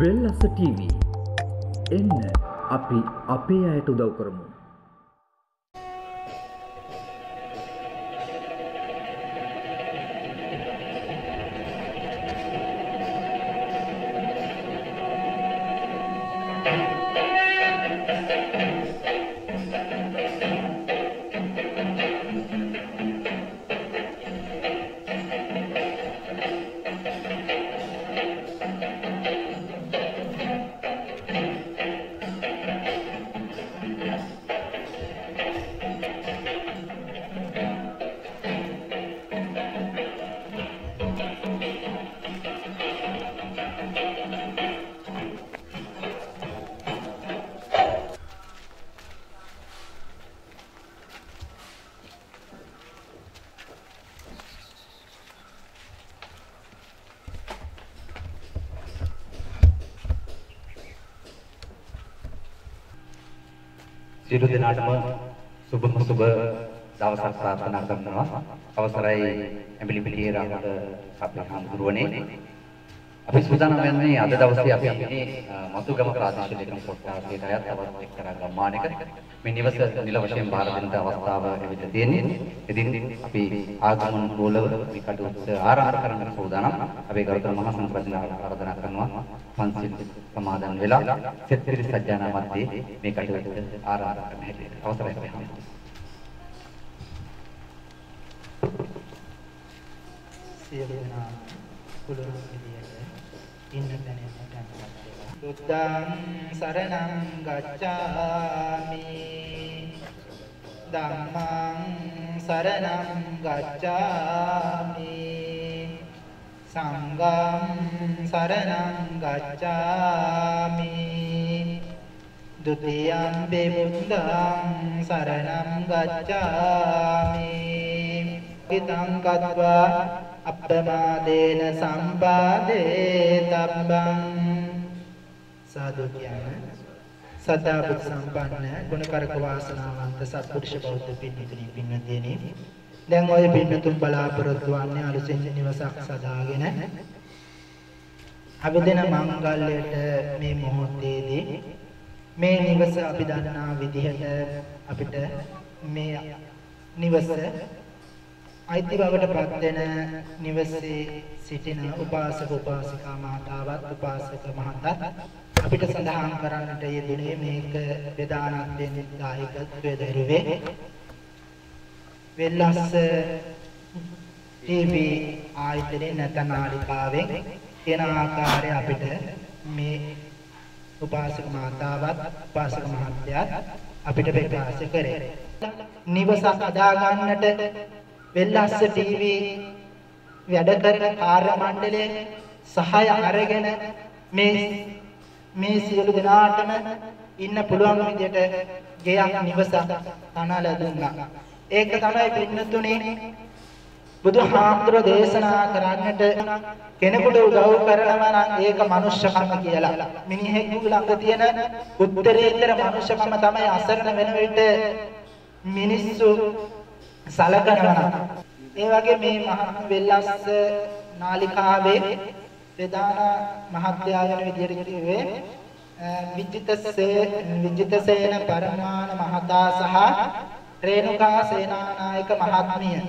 Wellassa TV එන්න අපි අපේ අයට උදව් කරමු. සියලු දෙනාටම සුබම සුබ දවසක් ප්‍රාර්ථනා කරනවා. අවසරයි ඇඹිලි පිටියේ රාමද අපේ හඳුරුවනේ. අපි සූදානම් වෙන්නේ අද දවසේ අපි මේ මතුගම ප්‍රාදේශීය ලේකම් කොට්ටාසයට අයත් තවත් එක්තරා ගම්මානයක මේ නිවස නිල වශයෙන් බාර දෙන්න අවස්ථාව ලැබිලා තියෙන්නේ. ඉතින් අපි ආගමන ගෝලව මේ කටයුත්ත ආරම්භ කරන්න සූදානම්. අපි ගෞතම මහා සංඝරත්නයට ආරාධනා කරනවා පන්සිල් සමාදන් වෙලා සෙත් පිරි සජ්ජානා මැද්දේ මේ කටයුත්ත ආරම්භ කරන්න හැටියට අවසරයි අපි හම්බුනේ. සියලු දෙනා කුළුණු විදියට ඉන්න තැනින් පටන් ගන්නවා. බුද්ධං සරණං ගච්ඡාමි। ධම්මං සරණං ගච්ඡාමි। සංඝං සරණං ගච්ඡාමි। ဒုတိယံ බෙ බුද්ධං සරණං ගච්ඡාමි। ඉතං කତ୍වා අප්‍රමාදේන සම්පාදේ තබ්බං. සාදු කියන සදා බුද්ධ සම්පන්න ගුණකරක වාසනාවන්ත සත්පුරුෂ බෞද්ධ පින්විතනි පින්වදේනි දැන් ඔය පින්නතුන් බලාපොරොත්තු වන්නේ අලුතෙන් නිවසක් සදාගෙන. අවිදින මංගල්‍යයට මේ මොහොතේදී මේ නිවස අපි දන්නා විදිහට අපිට මේ නිවස අයිති බවට පත් වෙන නිවසේ සිටින උපාසක උපාසිකා මහතාවත් උපාසක මහතත් අපිට සඳහන් කරන්නට යෙදුනේ මේක වේදානත් දෙන්නේ දායකත්වයේ දරුවේ වෙල්ලස්ස ටීවී ආයතනයේ නැත්නම් නාලිකාවෙන් එන ආකාරය අපිට මේ උපාසක මාතාවත් උපාසක මහත්තයාත් අපිට ප්‍රකාශ කරේ. නිවසක් හදා ගන්නට වෙල්ලස්ස ටීවී වැඩ කරන කාර්ය මණ්ඩලයේ සහාය අරගෙන මේ මේ සියලු දෙනාටම ඉන්න පුළුවන් විදිහට ගෙයක් නිවසක් තනලා දුන්නා. ඒක තමයි පින්නතුනේ බුදුහාමුදුරෝ දේශනා කරන්නට කෙනෙකුට උදව් කරනවා නම් ඒක මනුෂ්‍යකම කියලා. මිනිහෙකු ළඟ තියෙන උත්තරීතර මනුෂ්‍යකම තමයි අසරණ වෙන විට මිනිස්සු සලකනවා. ඒ වගේ මේ මහා වෙල්ලස්ස නාලිකාවේ ප්‍රධාන මහත්යායන විදියට කිව්වේ විජිතසේ විජිතසේන පරමාන මහතා සහ රේණුකා සේනානායක මහත්මිය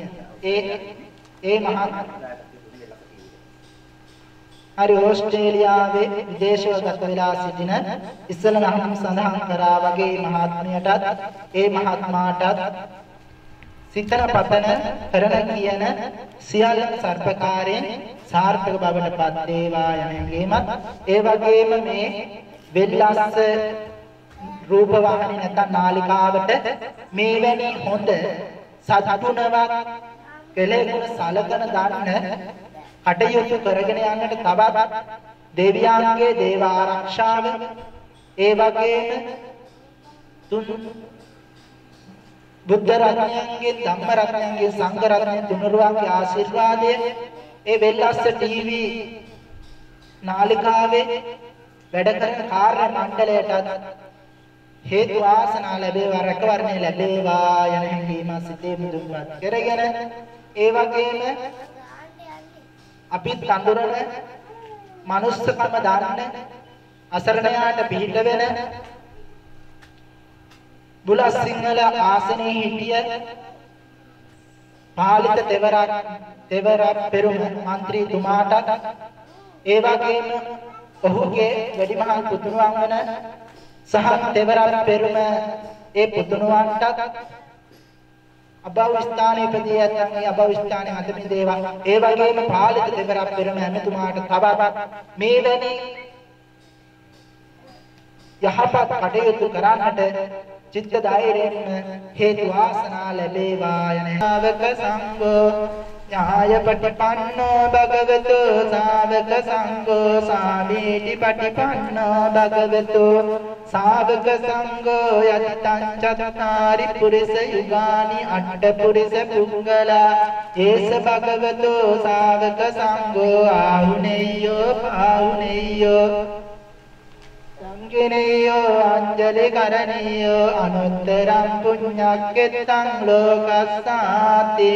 ඒ ඒ මහත් හරි ඕස්ට්‍රේලියාවේ විදේශගත වෙලා සිටින ඉස්සල නම් සඳහන් කරා වගේ මහත්මියටත් ඒ මහත්මාටත් සිතන පතන කරන කියන සියල්ල සර්පකාරයෙන් සාර්ථක බවට පත් වේවා යනගේමත් ඒ වගේම මේ වෙල්ලස්ස රූප වාහිනී නැත්නම් නාලිකාවට මේ වැනි හොඳ සත්ගුණවත් කෙලෙගුණ සලකන දන්න කටයුතු කරගෙන යන්නට තවත් දෙවියන්ගේ දේව ආරක්ෂාව. ඒ වගේම තුන් බුද්ධ රත්නයන්ගේ ධම්ම රත්නයන්ගේ සංඝ රත්නයන් තුනුරුවන්ගේ ආශිර්වාදය ඒ වෙල්ලස්ස ටීවී නාලිකාවේ වැඩ කරන කාර්ය මණ්ඩලයටත් හේතු වාසනා ලැබේවා රැකවරණය ලැබේවා යන හැඟීම සිතේ මුදුන්පත් කරගෙන ඒ වගේම අපි තඳුරන manussකම දාන්න අසරණයාට පිහිට වෙන බුලත් සිංහල ආසනයේ හිටිය පාලිත තෙවරක් තෙවර පෙරම മന്ത്രിතුමාටත් ඒ වගේම ඔහුගේ වැඩිමහල් පුතුණුවන් වන සහ තෙවර පෙරම ඒ පුතුණුවන්ටත් අභව ස්ථානයේ ප්‍රදී ඇතන් ඒ අභව ස්ථානයේ අතමින් දේවල් ඒ වගේම පාලිත තෙවර පෙරම ඇමතුමාට තවත් මේ වැනි යහපත් කටයුතු කරන්නට චිත්ත ධෛර්යයෙන්ම හේතු වාසනා ලැබේවා යන ශාවක සංඝෝ. ඥාය පටිපන්නෝ භගවතු ශාවක සංඝෝ. සාමීති පටිපන්නෝ භගවතු ශාවක සංඝෝ. යතිතං චත්තාරි පුරිස යුගානි අට්ඨ පුරිස පුංගලා ඒස භගවතු ශාවක සංඝෝ. ආහුනේයෝ පාහුනේයෝ සංගිනියෝ අංජලි කරණියෝ අනුත්තරං පුඤ්ඤක්කෙත්තං ලෝකස්සාති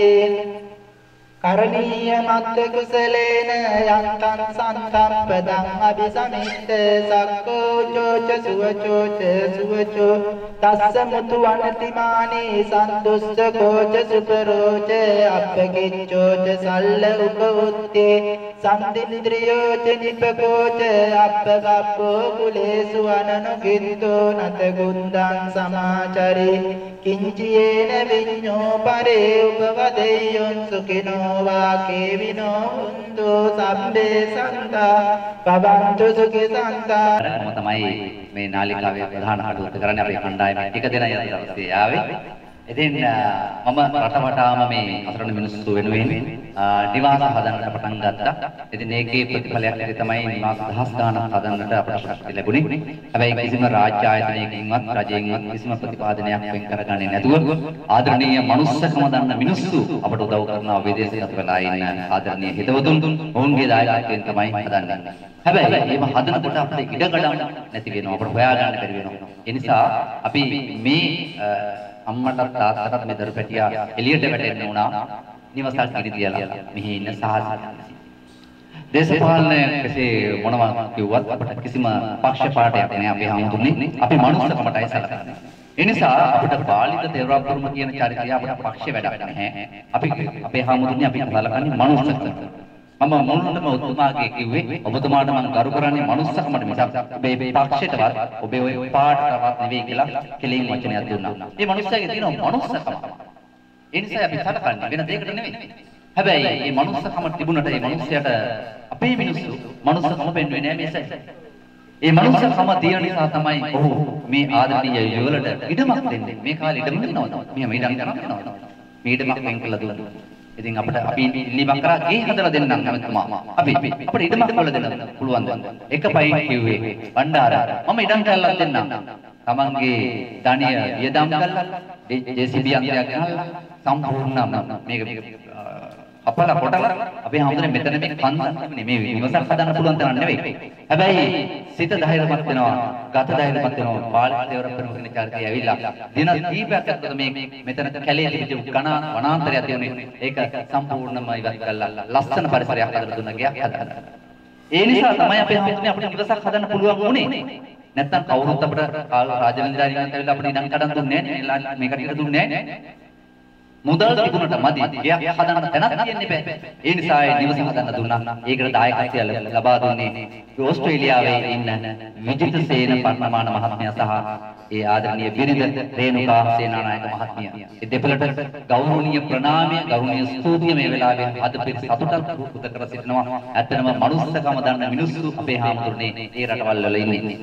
කරණීය මත්ත කුසලේන යන්තං සන්තම්පදං අபிසමිත්ත සක්කෝ චෝච සුවචෝච සුවචෝ තස්ස මුතු වනතිමානී සන්දුස්ස කෝච සුපරෝච අප්පකිච්චෝච සල්ල උපඋත්තේ සම්දින්ද්‍රියෝච නිපකෝච අප්පගප්පෝ කුලේසු අනනුකිත්තෝ නත ගුන්දං සමාචරේ කිංචියේන විඤ්ඤෝ පරේ උපවදෙය්‍යොන් සුඛිනෝ වාකේ විනෝ හුන්තු සම්බේ සන්තා පවන්තු සුඛි සන්තා මම තමයි මේ නාලිකාවේ ප්‍රධාන කටයුතු කරන්නේ අපේ කණ්ඩායමේ ටික දෙනා යන දවසේ ආවේ. ඉතින් මම රටවටාම මේ අසරණ මිනිස්සු වෙනුවෙන් නිවාස හදන්න පටන් ගත්තා. ඉතින් ඒකේ ප්‍රතිඵලයක් විදිහට තමයි නිවාස දහස් ගාණක් හදන්නට අපට ශක්තිය ලැබුණේ. හැබැයි කිසිම රාජ්‍ය ආයතනයකින්වත් රජයෙන්වත් කිසිම ප්‍රතිපාදනයක් වෙන් කරගන්නේ නැතුව ආදරණීය මනුස්සකම දන්න මිනිස්සු අපට උදව් කරනවා විදේශගත වෙලා ඉන්න ආදරණීය හිතවතුන් ඔවුන්ගේ දායකත්වයෙන් තමයි හදන්නේ. හැබැයි මේව හදනකොට අපිට ඉඩකඩම් නැති වෙනවා. අපට හොයාගන්න බැරි වෙනවා. ඒ නිසා අපි මේ අම්මටත් තාත්තටත් මේ දරුපැටියා එළියට වැටෙන්න උනා. නිවසක් ගිනි තියලා මෙහි ඉන්න සාහසික. දේශපාලනය කෙසේ මොනවා කිව්වත් අපිට කිසිම පක්ෂපාතයක් නෑ අපේ හැමතුනේ. අපි මනුස්සකමටයි සැලකන්නේ. ඒ නිසා අපිට බාලිත තේරවාපුරම කියන චරිතය අපිට පක්ෂ වැඩක් නැහැ. අපි අපේ හැමතුනේ අපි සැලකන්නේ මනුස්සකම. මම මොනොතම ඔබතුමාගේ කිව්වේ ඔබතුමාට මම ගරු කරන්නේ මනුස්සකමට මිසක් ඔබේ පක්ෂයටවත් ඔබේ ওই පාටටවත් නෙවෙයි කියලා කෙලින් වචනයක් දුන්නා. මේ මනුස්සයාගේ තියෙන මනුස්සකම. ඒ නිසා අපි සලකන්නේ වෙන දෙයකට නෙවෙයි. හැබැයි මේ මනුස්සකම තිබුණට මේ මනුස්සයාට අපේ මිනිස්සු මනුස්සකම පෙන්වෙන්නේ නැහැ මේසයි. ඒ මනුස්සකම තියෙන නිසා තමයි ඔහු මේ ආදරණීය යුවලට ඉඩමක් දෙන්නේ. මේ කාලේ ඉඩම දෙනවා. මෙහෙම ඉඩම් ගන්නවා. මේ ඉඩමක් වෙන් කළා දුන්නා. ඉතින් අපිට අපි ඉල්ලීමක් කරා ගේ හදලා දෙන්නම් හැමතුමා. අපි අපිට ඉඩමක් වල දෙන්න පුළුවන්. එක පයින් කිව්වේ බණ්ඩාර මම ඉඩම් කැල්ලක් දෙන්නම්. තමන්ගේ ධනිය වියදම් කළා ජේසීබී යන්ත්‍රයක් ගහලා සම්පූර්ණම මේක අපල කොටලා අපි හැමෝටම මෙතන මේ කන්ද මේ විමසක් හදන්න පුළුවන් තරම් නෙවෙයි. හැබැයි සිත ධෛර්යමත් වෙනවා, ගත ධෛර්යමත් වෙනවා. පාලිත දේවර ප්‍රමුඛ චාරිතය ඇවිල්ලා දින කීපයක් ඇතුළත මේ මෙතන කැලේ තිබිච්ච ඝන වනාන්තරයක් තියෙනවා. ඒක සම්පූර්ණයෙන්ම ඉවත් කළා. ලස්සන පරිසරයක් හදලා දුන්නා ගියක් හදලා. ඒ නිසා තමයි අපේ හැමෝටම අපිට නිවසක් හදන්න පුළුවන් වුණේ. නැත්තම් කවුරුත් අපිට රාජමන්දිරාරියන්ට ඇවිල්ලා අපිට ඉඩම් කඩම් දුන්නේ නැහැ. මේකට ඉඩ දුන්නේ නැහැ. මුදල් තිබුණට මදි. ගයක් හදන්න තැනක් තියෙන්නේ බෑ. ඒ නිසා ඒ නිවස හදන්න දුන්නා. ඒකට දායකත්වය ලබා දුන්නේ ඕස්ට්‍රේලියාවේ ඉන්න විජිත සේන පර්ණමාන මහත්මයා සහ ඒ ආදරණීය බිරිඳ රේණුකා සේනානායක මහත්මිය. ඒ දෙපළට ගෞරවනීය ප්‍රණාමය, ගෞරවනීය ස්තුතිය මේ වෙලාවේ අද පිට සතුටක් පුද කර සිටිනවා. ඇත්තටම මනුස්සකම දන්න මිනිස්සු අපේ හාමුදුරනේ ඒ රටවල් වල ඉන්නේ.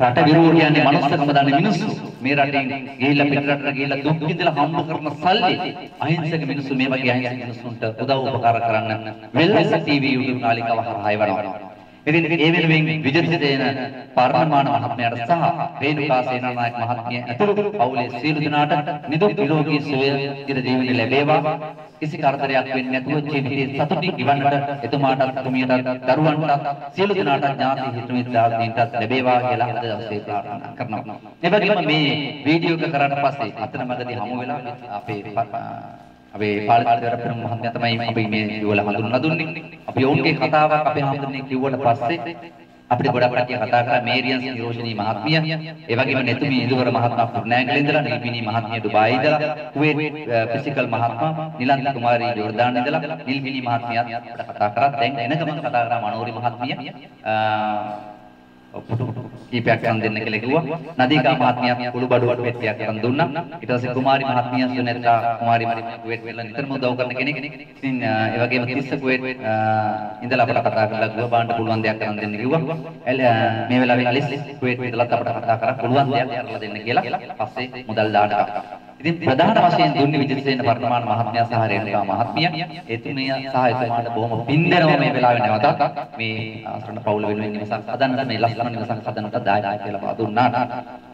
රට විරෝධ කියන්නේ මනුස්සකම දන්න මිනිස්සු මේ රටෙන් ගිහිල්ලා පිටරටට ගිහිල්ලා දුක් විඳලා හම්බ කරන සල්ලි අහිංසක මිනිස්සු මේ වගේ අහිංසක මිනිස්සුන්ට උදව් උපකාර කරන්න වෙල්ලස් ටීවී YouTube නාලිකාව හරහා එවනවා. ඉතින් ඒ වෙනුවෙන් විජිතසේන පර්ණමාන මහත්මයාට සහ රේණුකා සේනානායක මහත්මිය ඇතුළු පවුලේ සියලු දෙනාට නිදුක් නිරෝගී සුවය ඉර ජීවිතේ ලැබේවා. කිසි කරදරයක් වෙන්නේ නැතුව ජීවිතේ සතුටින් ඉවන්නට එතුමාටත් තුමියටත් දරුවන්ටත් සියලු දෙනාට ඥාති හිත මිත්‍රාදීන්ටත් ලැබේවා කියලා අද දවසේ ප්‍රාර්ථනා කරනවා. ඒ වගේම මේ වීඩියෝ එක කරාට පස්සේ අතරමැදදී හමු වෙලා අපේ අපේ පාලිතවර ප්‍රමුඛ මහත්මයා තමයි අපි මේ වල හඳුන්වලා දුන්නේ. අපි ඔවුන්ගේ කතාවක් අපේ හැමදෙන්නේ කිව්වට පස්සේ අපිට ගොඩක් කට්ටිය කතා කරා මේරියන්ස් නිරෝෂණී මහත්මිය, ඒ වගේම නෙතුමි ඉඳුවර මහත්මයා කුර්ණෑගල ඉඳලා, නිල්පිනී මහත්මිය දුබායි ඉඳලා, කුවේට් ෆිසිකල් මහත්මයා, නිලන්ත කුමාරී ජෝර්දාන් ඉඳලා, නිල්පිනී මහත්මියත් අපිට කතා කරා. දැන් එන ගමන් කතා කරා මනෝරි මහත්මිය. පුටු කීපයක් අරන් දෙන්න කියලා කිව්වා. නදීකා මහත්මිය කුළු බඩුවට පෙට්ටියක් අරන් දුන්නා. ඊට පස්සේ කුමාරි මහත්මිය සුනෙත්තා කුමාරි මහත්මිය කුවේට් වල නිතරම උදව් කරන කෙනෙක්. ඉතින් ඒ වගේම තිස්ස කුවේට් ඉඳලා අපට කතා කරලා ගුව බාන්න පුළුවන් දෙයක් අරන් දෙන්න කිව්වා. මේ වෙලාවේ අලිස් කුවේට් ඉඳලත් අපට කතා කරා පුළුවන් දෙයක් කරලා දෙන්න කියලා. පස්සේ මුදල් දාන්න ඉතින් ප්‍රධාන වශයෙන් දුන්නේ විජිතසේන පර්ණමාන මහත්මයා සහ රේණුකා මහත්මිය. එතුමිය සහ එතුමාට බොහොම පින් දෙනවා මේ වෙලාවේ නැවතත් මේ ආශ්‍රණ පවුල වෙනුවෙන් නිවසක් හදන්න මේ ලස්සන නිවසක් හදන්නට දායකය කියලා දුන්නාට.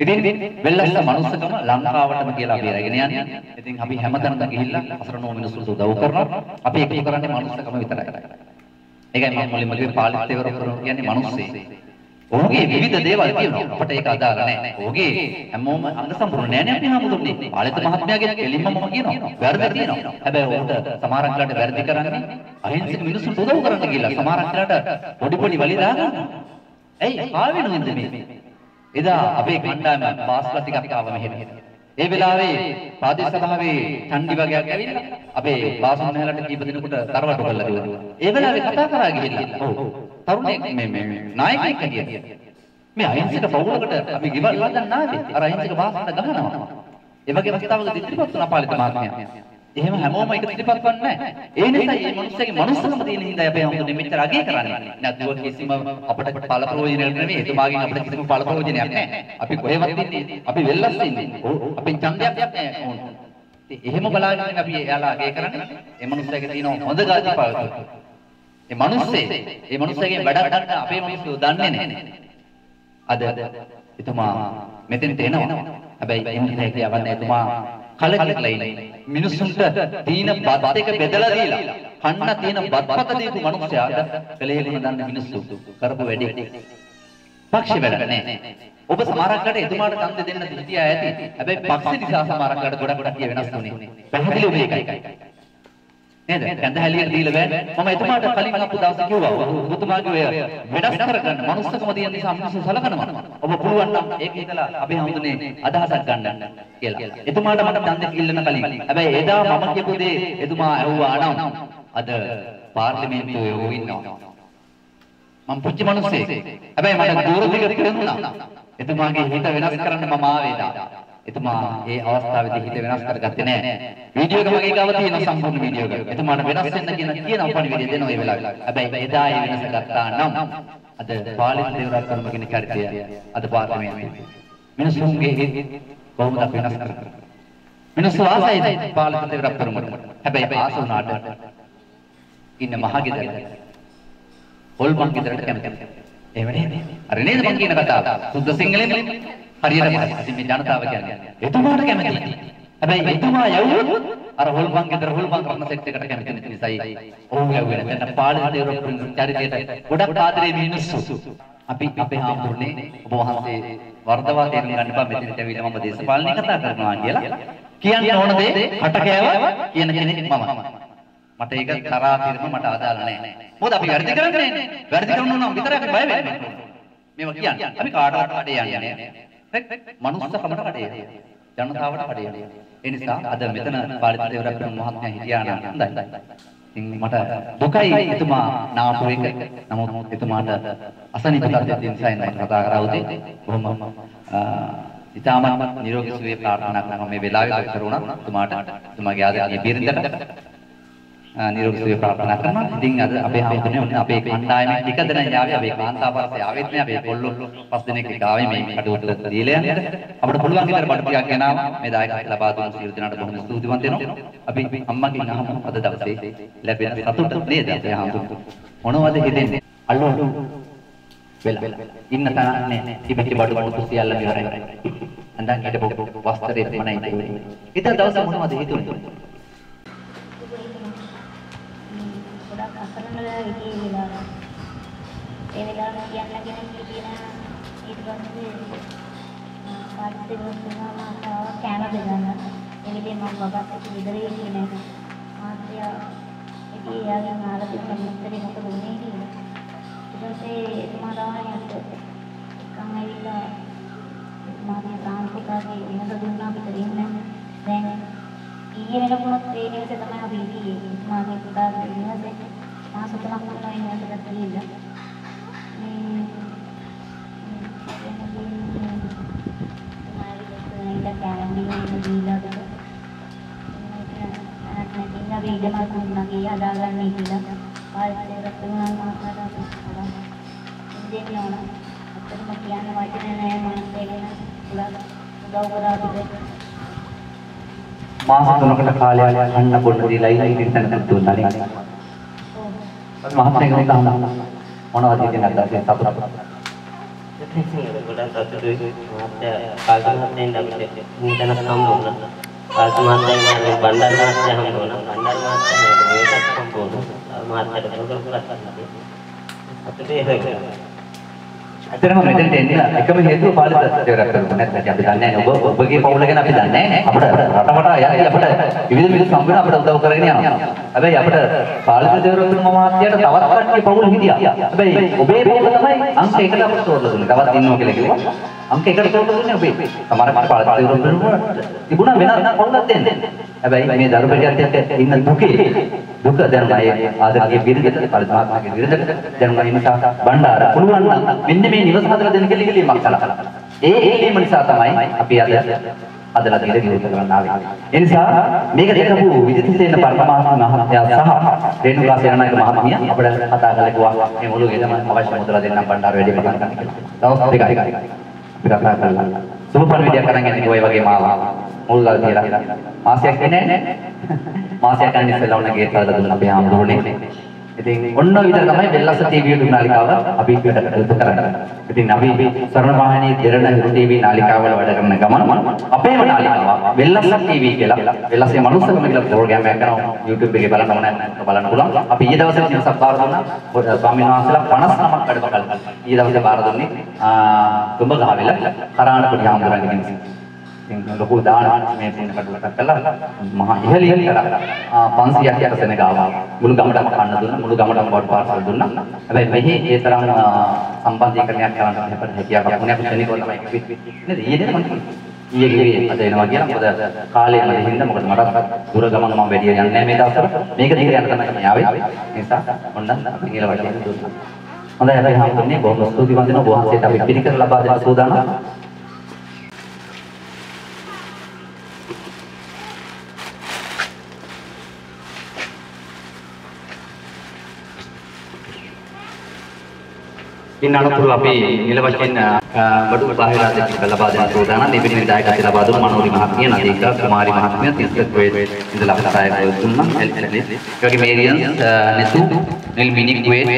ඉතින් වෙල්ලස්ස මනුස්සකම ලංකාවටම කියලා අපි අරගෙන යන්නේ. ඉතින් අපි හැමතැනම ගිහිල්ලා අසරණෝ මිනිස්සුන්ට උදව් කරනවා. අපි ඒක කරන්නේ මනුස්සකම විතරයි. ඒකයි මම මුලින්ම කිව්වේ පාලිත්තේවර කියන්නේ මනුස්සයෙක්. ඔහුගේ විවිධ දේවල් තියෙනවා. අපට ඒක අදාළ නැහැ. ඔහුගේ හැමෝම අංග සම්පූර්ණ නැහැ නේ අපි හැමෝටම. පාලිත මහත්මයාගේ කෙලින්ම මම කියනවා. වැරදි තියෙනවා. හැබැයි ඔහුට සමහරක් වෙලාවට වැරදි කරන්නේ අහිංසක මිනිස්සුන්ට උදව් කරන්න කියලා. සමහරක් වෙලාවට පොඩි පොඩි වලි දාගන්නවා. ඇයි ආවෙනවද මේ? එදා අපේ කණ්ඩායම පාස්ලා ටිකක් ආව මෙහෙම. ඒ වෙලාවේ ප්‍රාදේශ සභාවේ ඡන්දි වගේක් ඇවිල්ලා අපේ බාසුන් මහලට කීප දිනකට තරවටු කළා කිව්වා. ඒ වෙලාවේ කතා කරා ගිහිල්ලා. ඔව්. තරුණයෙක් මේ මේ නායකයෙක් හැටියට. මේ අහිංසක පවුලකට අපි ගෙවල් හදන්න ආවේ. අර අහිංසක බාසුන්ට ගහනවා. ඒ වගේ අවස්ථාවක ඉදිරිපත් වුණා පාලිත මහත්මයා. එහෙම හැමෝම එක ඉදිරිපත් වන්නේ නැහැ. ඒ නිසා මේ මිනිස්සගේ මනුස්සකම තියෙන හින්දා අපි හැමෝම මෙච්චර අගය කරන්නේ. නැත්නම් කිසිම අපට පළ ප්‍රයෝජනයක් නෙමෙයි. එතුමාගෙන් අපිට කිසිම පළ ප්‍රයෝජනයක් නැහැ. අපි කොහෙවත් ඉන්නේ. අපි වෙල්ලස් ඉන්නේ. අපෙන් ඡන්දයක් නැහැ. එහෙම බලාගෙන අපි එයාලා අගය කරන්නේ. ඒ මනුස්සයාගේ තියෙන හොඳ ගාති පාවත. ඒ මනුස්සේ ඒ මනුස්සයාගෙන් වැඩ ගන්න අපේ මිනිස්සු දන්නේ නැහැ. අද එතුමා මෙතෙන්ට එනවා. හැබැයි එහෙම කියලා කියවන්නේ එතුමා කලකිරලා ඉන්නේ. මිනිස්සුන්ට තීන බත් එක බෙදලා දීලා කන්න තියෙන බත්පත දීපු මිනිස්සයාට කලේ ගුණ දන්න මිනිස්සු කරපු වැඩේ. පක්ෂ වැඩ නෑ. ඔබ සමහරකට එතුමාට ඡන්ද දෙන්න හිටියා ඇති. හැබැයි පක්ෂ නිසා සමහරකට ගොඩක් ගොඩක් වෙනස් වුණේ. පැහැදිලිව මේකයි. නේද? කඳහැලියට දීලා බෑ. මම එතුමාට කලින් අපු දවසේ කිව්වා. ඔබතුමාගේ ඔය වෙනස් කරගන්න මනුස්සකම තියෙන නිසා මිනිස්සු සලකනවා. ඔබ පුළුවන් නම් ඒක ඉතලා අපි හඳුනේ අදහසක් ගන්න කියලා. එතුමාට මට ඡන්ද කිල්ලන කලින්. හැබැයි එදා මම කියපු දේ එතුමා ඇහුවා නම් අද පාර්ලිමේන්තුවේ ඕ ඉන්නවා. මම පුංචි මිනිස්සෙක්. හැබැයි මට දිග තේරුණා. එතුමාගේ හිත වෙනස් කරන්න මම ආවේදා. එතුමා ඒ අවස්ථාවේදී හිත වෙනස් කරගත්තේ නැහැ. වීඩියෝ එක මගේ ගාව තියෙන සම්පූර්ණ වීඩියෝ එක. එතුමාට වෙනස් වෙන්න කියන කියන පණිවිඩය දෙනවා ඒ වෙලාවේ. හැබැයි එදා ඒ වෙනස ගත්තා නම් අද පාලිත දේවරත්නම කෙනෙක් හරිය අද පාර්ලිමේන්තුවේ මිනිසුන්ගේ හිත කොහොමද වෙනස් කරන්නේ? මිනිස්සු ආසයිද පාලිත දේවරත්නමට. හැබැයි ආස වුණාට ඉන්න මහගෙදර හොල්මන් ගෙදරට කැමති. එහෙම නේද? අර නේද මං කියන කතාව. සුද්ධ සිංහලෙන් හරියටම ඉතින් මේ ජනතාව කියන්නේ. එතුමාට කැමති. හැබැයි එතුමා යවුවොත් අර හොල්මන් ගෙදර හොල්මන් කරන සෙට් එකට කැමති නැති නිසායි. ඔව් යවුවේ නැහැ. දැන් පාලිත දේවරත්න චරිතයට ගොඩක් ආදරේ මිනිස්සු. අපි අපේ හාමුදුරනේ ඔබ වහන්සේ වර්ධවා තේරුම් ගන්න බා මෙතනට ඇවිල්ලා මම දේශපාලනය කතා කරනවා කියලා කියන්න ඕන දේ කට කෑවා කියන කෙනෙක් මම. මට ඒක තරහා తీරම මට අදාළ නැහැ. මොකද අපි වැරදි කරන්නේ නැහැ. වැරදි කරනවා නම් විතරයි අපි බය වෙන්නේ. මේවා කියන්නේ. අපි කාටවත් කඩේ යන්නේ නැහැ. මනුස්සකමට කඩේ යන්නේ. ජනතාවට කඩේ යන්නේ. ඒ නිසා අද මෙතන පාලිත දේවරත්න මහත්මයා හිටියා නම් හොඳයි. ඉතින් මට දුකයි එතුමා නාපු එක. නමුත් එතුමාට අසනීප තත්ත්වයක් නිසා ඉන්න කතා කරා උදේ. බොහොම ඉතාමත් නිරෝගී සුවය ප්‍රාර්ථනා කරනවා මේ වෙලාවේ කරුණා එතුමාට එතුමාගේ ආදරණීය බිරිඳට නිරෝගී සුවය ප්‍රාර්ථනා කරනවා. ඉතින් අද අපේ හැමෝටම ඔන්න අපේ කණ්ඩායමේ ටික දෙනෙක් ආවේ අපේ කාන්තාපරසේ ආවෙත් නෑ අපේ කොල්ලෝ පස් දෙනෙක් එක ආවේ මේ කටුවට දීලා යන්න. අපිට පුළුවන් විතර බඩ ටිකක් ගෙනාවා. මේ දායකත්ව ලබා දුන්න සියලු දෙනාට බොහොම ස්තුතිවන්ත වෙනවා. අපි අම්මගෙන් අහමු අද දවසේ ලැබෙන සතුට නේද අපේ හැමෝටම. මොනවද හිතෙන්නේ? අල්ලු වෙලා ඉන්න තනන්නේ තිබිච්ච බඩු මුතු සියල්ලම ඉවරයි. අඳන් හිටපු වස්ත්‍රෙත් මනයි. ඉතින් දවස මොනවද හිතුනේ? ගොඩක් අසරණ හිටියේ වෙලාව. ඒ වෙලාවට කියන්න කෙනෙක් හිටියේ ඊට පස්සේ පාර්ශ්ව වස්තුනා මාතාව කෑම බෙදන්න. ඒ විදිහේ මම බබත් එක්ක විතරේ හිටියේ නෑ. මාත්‍යා ඉතින් එයාගේ නාල දෙන්න මිස්තරේ මොකද වුනේ කියලා. ඊට පස්සේ එතුමා තමයි අපිට එකම ඇවිල්ලා මාගේ සාම්ප්‍රදායික වෙනස දුන්නා අපිට ඉන්න. දැන් ඊයේ වෙනකොත් ඒ නිවසේ තමයි අපි හිටියේ. මාගේ පුතාගේ නිවසේ. මාස තුනක් වුණා ඒ නිවසට ගිහිල්ලා. මේ මාගේ කැලණියේ ඉන්න දීලා නැතිනම් වීඩියෝ මාත් මගේ හදාගන්න කියලා පාල්සේ රත්තුනා මාකට අපිට දෙන්න ඕන. අතටම කියන්න වචන නැහැ මනස ගැන උදව් උදව් කරා අපිට. මාස තුනකට කාලයක් අන්න බොන්න දීලා ඉතින් තැනකට දුන්නානේ. ඔව්. මහත්මයෙක් ගාම මොනවද කියන අදහස සතුට. ගොඩක් සතුටුයි මහත්තයා කාල්සමහත්තයෙන් අපිට මුදනක් ඇත්තටම මෙතනට එන්න එකම හේතුව පාලිත සත්‍යයක් කරනවා නැත්නම් අපි දන්නේ නැහැ. ඔබ ඔබගේ පවුල ගැන අපි දන්නේ නැහැ. අපිට රටවට යයි අපිට විවිධ විවිධ සම්බන්ධ අපිට උදව් කරගෙන යනවා. හැබැයි අපිට පාලිත දේවරතුන් මහත්තයාට තවත් කට්ටිය පවුල හිටියා. හැබැයි ඔබේ පවුල තමයි අංක 1ට අපිට තෝරලා දුන්නේ. තවත් ඉන්නවා කියලා කිව්වා. අංක 1ට තෝරලා දුන්නේ ඔබේ. සමහරකට පාලිත දේවරතුන් තිබුණා වෙනත් පවුලක් දෙන්නේ හැබැයි මේ දරුපෙටියත් එක්ක ඉන්න දුකේ දුක දැන් මම ආදරගේ බිරිඳට පරිමාත්මගේ බිරිඳට දැන් මම නිසා බණ්ඩාර පුළුවන් නම් මෙන්න මේ නිවස හදලා දෙන්න කියලා ඉල්ලීමක් කළා. ඒ ඉල්ලීම නිසා තමයි අපි අද හදලා දෙන්න විරෝධ කරන්න ආවේ. ඒ නිසා මේක දැකපු විජිතසේන පරමාත්ම මහත්තයා සහ රේණුකා සේනානායක මහත්මිය අපිට කතා කරලා කිව්වා මේ මුළු ගෙදරම අවශ්‍ය මුදල දෙන්නම් බණ්ඩාර වැඩි වැඩි කරන්න කියලා. දවස් දෙකයි. අපි කතා කරලා සුබ පරිවිඩයක් අරන් යන්නේ ඔය වගේ මාව මුල් ගල් තියලා මාසයක් වෙන්නේ නැහැ. මාසයක් යන ඉස්සෙල්ලා ඔන්න ගේත් හදලා දුන්න අපේ ආම්දුරනේ. ඉතින් ඔන්න විතර තමයි වෙල්ලස්ස ටීවී YouTube නාලිකාව අපි පිටට කරන්නේ. ඉතින් අපි සරණ වාහිනී දෙරණ ටීවී නාලිකාවල වැඩ කරන ගමන අපේම නාලිකාව වෙල්ලස්ස ටීවී කියලා වෙල්ලස්සේ මනුස්සකම කියලා ප්‍රෝග්‍රෑම් එකක් කරනවා YouTube එකේ බලන්න ඕන නැත්නම් බලන්න පුළුවන්. අපි ඊයේ දවසේ දවසක් බාර දුන්නා ස්වාමීන් වහන්සේලා 59ක් වැඩ කළා. ඊයේ දවසේ බාර දුන්නේ ආ තුඹගහවෙල කරාණපුරි ආම්දුරන්ගේ කෙනෙක්. ඉතින් ලොකු දාන මේ පුණ්‍ය කටුවටක් කළා මහා ඉහළින් කරා 500ක් යට සෙනගාව. මුළු ගමටම කන්න දුන්නා මුළු ගමටම බඩ පාර්සල් දුන්නා. හැබැයි මෙහි ඒ තරම් සම්බන්ධීකරණයක් කරන්න අපිට හැකියාවක් නැහැ අපි සෙනගව තමයි කිව්වේ නේද? ඊයේ මම ඊයේ කිව්වේ අද එනවා කියලා. මොකද කාලේ මම හින්දා මොකද මට දුර ගමන මම වැඩි යන්නේ නැහැ මේ දවස්වල. මේක දිගට යන තමයි මම ආවේ. ඒ නිසා ඔන්න අපි කියලා වශයෙන් දුන්නා. හොඳයි. හැබැයි හම්බුනේ බොහොම ස්තුතිවන්ත වෙනවා. බොහොම අපි පිළිකර ලබා දෙන්න සූදානම්. ඉන් අනතුරු අපි නිල වශයෙන් බඩු බාහිර අධ්‍යක්ෂක ලබා දෙන සූදානම් මේ පිළිමේ දායකත්වය ලබා දුන් මනෝරි මහත්මිය නදීකා කුමාරි මහත්මිය තිස්ස කුවේත් ඉඳලා අපට සහාය දුන්නා. එල්එල්එස් ඒ වගේ මේරියන්ස් නෙතු නිල්මිනි කුවේත්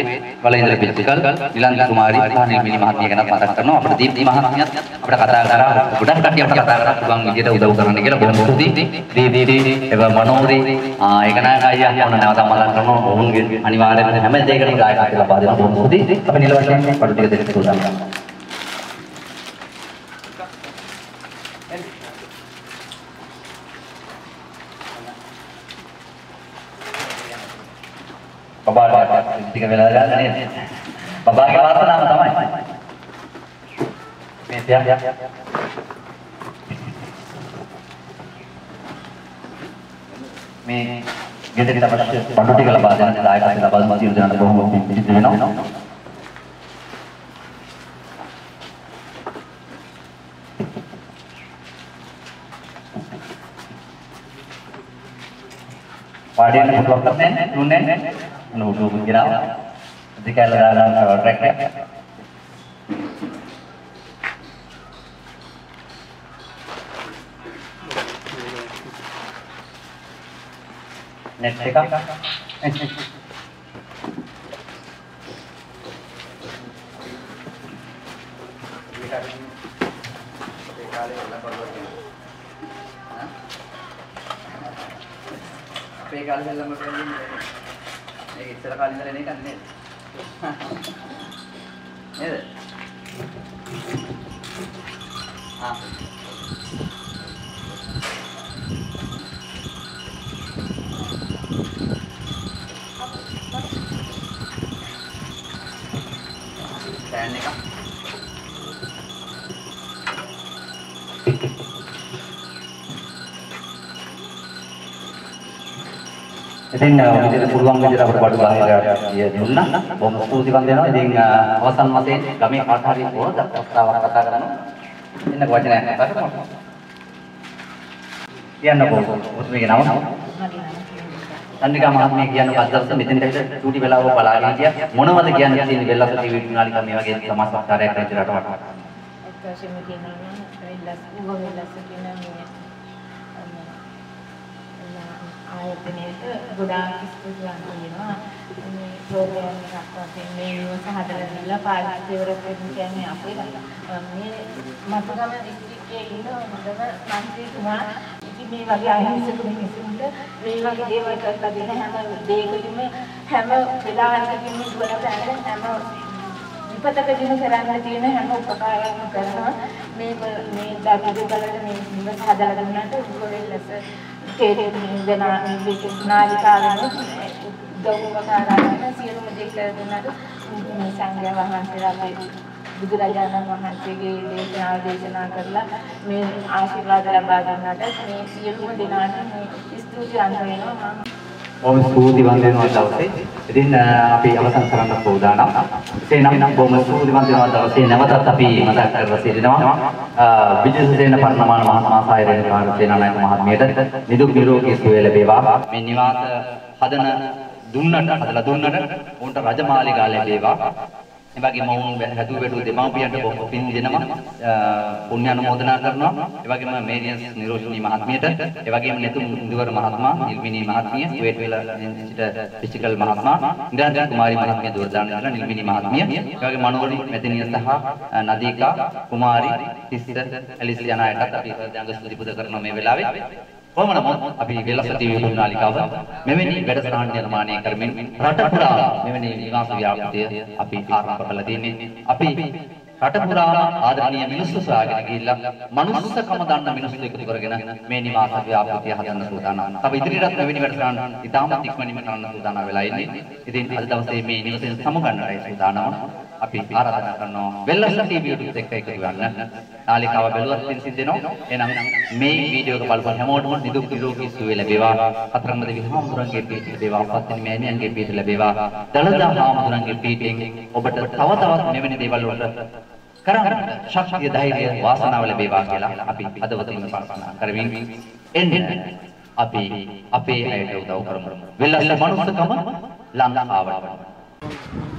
වල ඉඳලා පිළිකල් නිලන්දි කුමාරි සහ නිල්මිනි මහත්මිය ගැන මතක් කරනවා. අපිට දීප්ති මහත්මියත් අපිට කතා කරා ගොඩක් කට්ටිය අපිට කතා කරා පුළුවන් විදියට උදව් කරන්න කියලා බොහොම ස්තුතියි. දීප්ති එව මනෝරි ආ ඒක නෑ අයියා මොන නැවත මතක් කරනවා. ඔවුන්ගේ අනිවාර්යයෙන්ම හැම දෙයකටම දායකත්වය ලබා දෙනවා. බොහොම ස්තුතියි. අපි නිල වශයෙන් බඩු ටික දෙන්න සූදානම් බබාට ටික වෙලා ගන්න නේද? බබාගේ වාසනාව තමයි. මේ තියා. මේ ගෙදරට අවශ්‍ය බඩු ටික ලබා දෙන්න දායකත්වය ලබා දුන්න සියලු දෙනාට බොහොම පිං වෙනවා. වාඩි වෙන්න පුළුවන්කම නැහැ නුන්නේ නැහැ නෝ නෝ ගිරා දෙකල දාලා ට්‍රැක් එක නෙට් එක අපේ කාලේ දෙල්ලම කරන්නේ මේක ඉස්සර කාලේ ඉඳලා එන එකක් නේද? නේද? ආ. ඉතින් අ, විදිහට පුළුවන් විදිහට අපිට බඩු බාහිරය දුන්නා. බොහොම ස්තුතිවන්ත වෙනවා. ඉතින් අ, අවසන් වශයෙන් ගමේ කාට හරි ඕනද ප්‍රස්තාවක් කතා කරන්න. එන්න වචනයක් කතා කරමු. කියන්නකෝ මුතුමේගේ නම. චන්ද්‍රිකා මහත්මිය කියන්න පස්සට මෙතෙන්ට ඇවිත් චූටි වෙලාව බලාගෙන හිටියා. මොනවද කියන්න තියෙන්නේ වෙල්ලස ටීවී නාලිකා මේ වගේ සමාජසත්කාරයක් කරන රටවල්. ඇත්තටම කියනවා නම් වෙල්ලස් ඌව වෙල්ලස් කියන මේ ආයතනයේට ගොඩාක් ස්තුතිවන්ත වෙනවා මේ ප්‍රෝග්‍රෑම් එකක් වශයෙන් මේ නිවස හදලා දීලා පාරිශුද්ධ කියන්නේ අපේ මේ මතකම දිස්ත්‍රික්කයේ ඉන්න හොඳම මන්ත්‍රීතුමා ඉතින් මේ වගේ අහිංසක මිනිසුන්ට මේ වගේ දේවල් කරලා දෙන හැම දෙයකදීම හැම වෙලාවකදීම දුවන තැන හැම විපතකදීම කරන්න තියෙන හැම උපකාරයක්ම කරනවා. මේ මේ දකිද බලන මේ නිවස හදලා දුන්නාට උගලෙල්ලස තේරෙන වෙන නාලිකාවෙන් උදව්පකාරයන් සියලුම දේ කර දුන්නාට මේ සංඝයා වහන්සේලා අපේ බුදුරජාණන් වහන්සේගේ දේශනාව දේශනා කරලා මේ ආශිර්වාද ලබා දුන්නාට මේ සියලුම දෙනාට මේ ස්තුතිවන්ත වෙනවා මම බොහොම ස්තුතිවන්ත වෙනවා දවසේ. ඉතින් අ, අපි අවසන් කරන්න පොදානම්. එසේනම් බොහොම ස්තුතිවන්ත වෙනවා දවසේ නැවතත් අපි මතක් කරලා සිටිනවා. අ, විජේසේන පර්ණමාන මහත්මයා සායරේන කාර්යසේනානායක මහත්මියට නිදුක් නිරෝගී සුවය ලැබේවා. මේ නිවාස හදන දුන්නට හදලා දුන්නට උන්ට රජමාලිගා ලැබේවා. ඒ වගේම වුන් හැදු වැඩු දෙමාපියන්ට බොහොම පින් දෙනවා. අ, පුණ්‍ය අනුමෝදනා කරනවා. ඒ වගේම මේරියස් නිරෝෂිනී මහත්මියට, ඒ වගේම නෙතුම් ඉන්දුවර මහත්මයා, නිල්මිනී මහත්මිය, ස්වේට් වෙල සිට ෆිසිකල් මහත්මයා, ඉන්ද්‍රාජ කුමාරී මහත්මිය දුරදාන ඉඳලා නිල්මිනී මහත්මිය, ඒ වගේම මනෝරි මෙතනිය සහ අ, නදීකා කුමාරි තිස්ස ඇලිස් යන අයටත් අපි හෘදයාංග ස්තුති පුද කරනවා මේ වෙලාවේ. කොහොම නමුත් අපි වෙලස ටීවී පුණාලිකාව මෙවැනි වැඩසටහන් නිර්මාණය කරමින් රට පුරා මෙවැනි නිවාස ව්‍යාපෘතිය අපි ආරම්භ කළා තියෙන්නේ. අපි රට පුරාම ආදරණීය මිනිස්සු සොයාගෙන ගිහිල්ලා මනුස්සකම දන්න මිනිස්සු එකතු කරගෙන මේ නිවාස ව්‍යාපෘතිය හදන්න සූදානම්. තව ඉදිරියටත් මෙවැනි වැඩසටහන් ඉතාමත් ඉක්මනින්ම කරන්න සූදානම් වෙලා ඉන්නේ. ඉතින් අද දවසේ මේ නිවසෙන් සමුගන්නටයි සූදානම්. අපි ආරාධනා කරනවා වෙල්ලස් ටීවී YouTube එක්ක එකතු වෙන්න. නාලිකාව බැලුවත් පින් සිද්ධෙනවා. එහෙනම් මේ වීඩියෝ එක බලපුවා හැමෝටම නිදුක් නිරෝගී සුවය ලැබේවා. අතරමැද විහාමුදුරන්ගේ පිහිට ලැබේවා. පස්වෙනි මෑණියන්ගේ පිහිට ලැබේවා. දලදා හාමුදුරන්ගේ පිහිටෙන් ඔබට තව තවත් මෙවැනි දේවල් වලට කරන්න ශක්තිය ධෛර්යය වාසනාව ලැබේවා කියලා අපි අදවතින්ම ප්‍රාර්ථනා කරමින් එන්න අපි අපේ අයට උදව් කරමු. වෙල්ලස් මනුස්සකම ලංකාවට